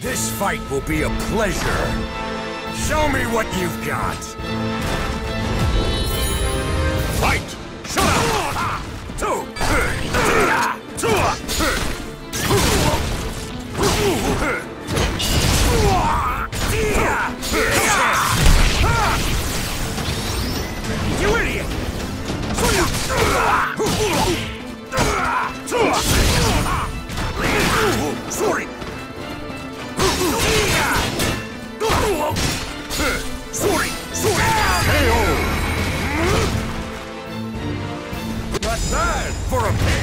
This fight will be a pleasure. Show me what you've got. bad for a man.